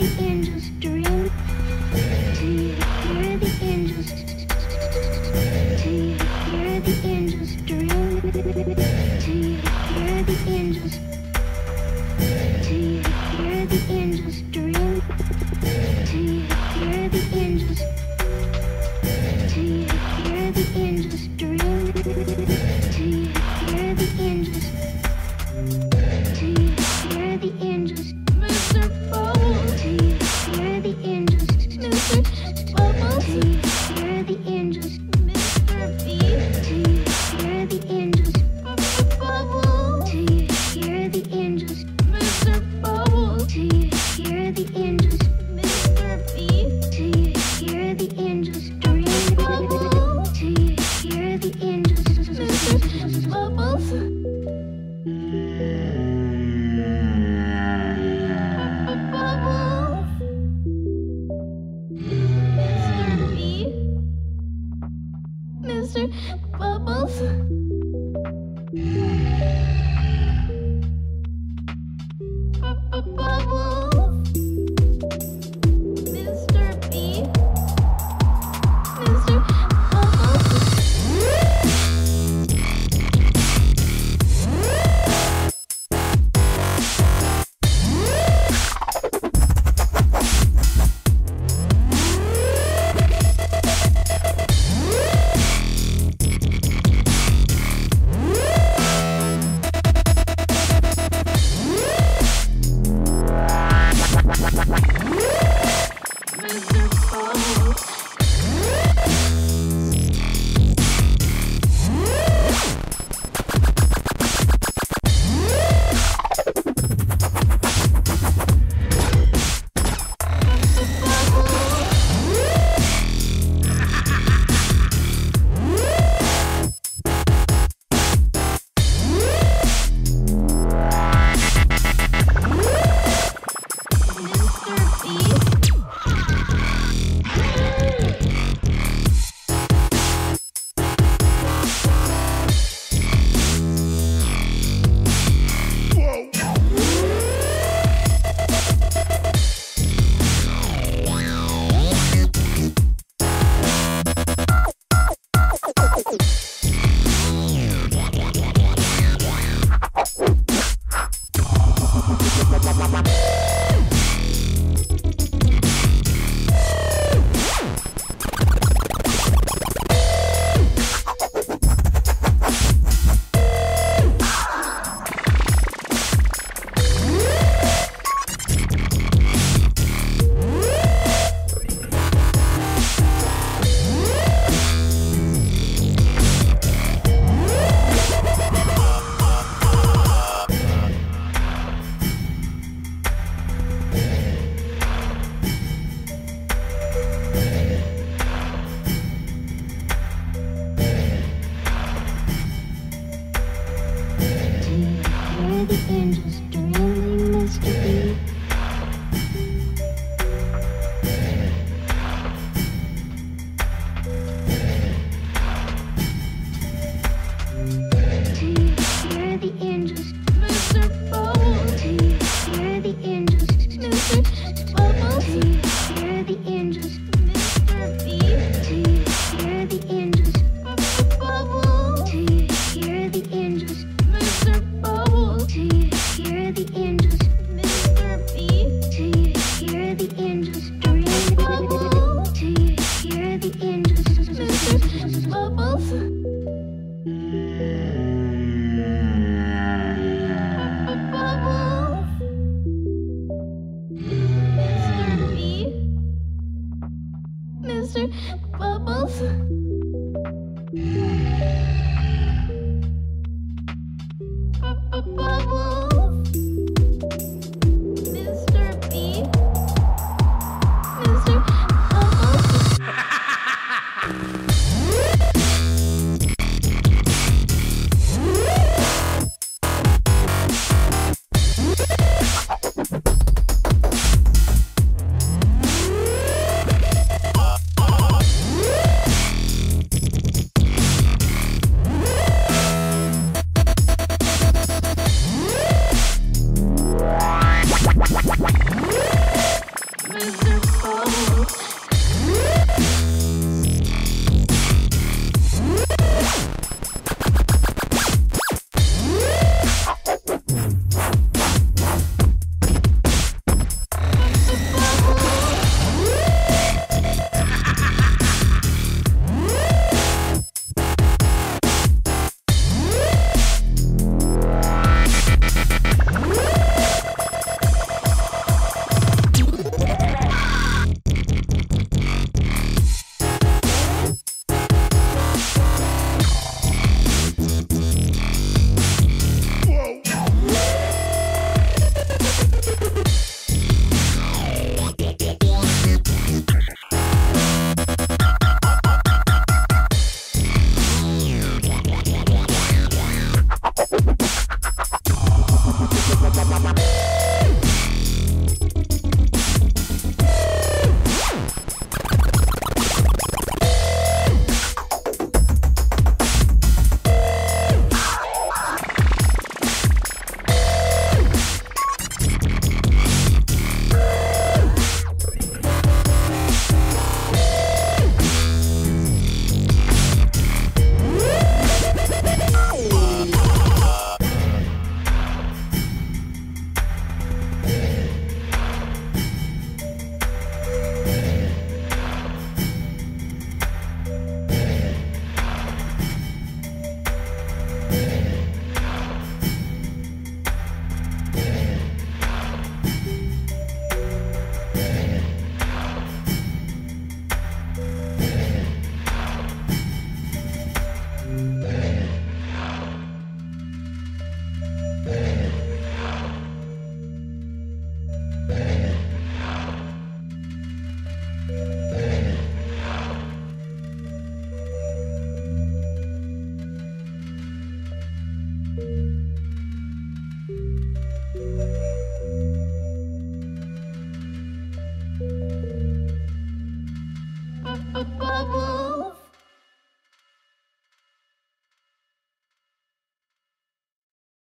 the angels dream? Do you hear the angels? Do you hear the angels dream?